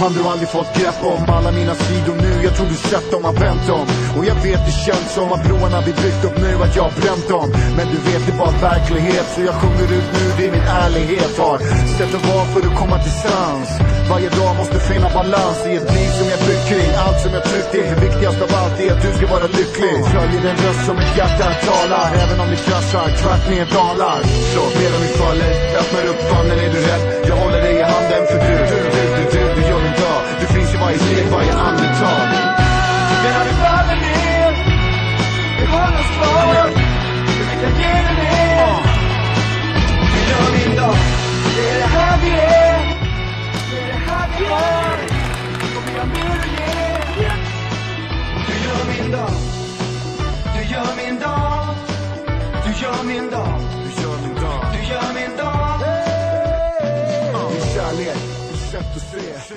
Han du aldrig fått grepp om Alla mina sidor nu, jag tror du sett dem, har vänt dem. Och jag vet det känns som att broarna vi byggt upp nu Att jag har bränt dem. Men du vet det är bara verklighet. Så jag sjunger ut nu, det är min ärlighet. Har sett en vara för att komma till sans. Varje dag måste finna balans i ett liv som jag byggt kring. Allt som jag tryckt är viktigast av allt är att du ska vara lycklig. Följer den röst som mitt hjärta talar Även om det kraschar, tvärt ner dalar. Så ber om vi håller oss kvar. För vi kan ge det mer. Vi gör min dag. Det är det här vi är. Det är det här vi har. Och vi har mer att ge. Du gör min dag. Du gör min dag. Du gör min dag. Du gör min dag Du gör min dag. Din kärlek, ditt sätt att se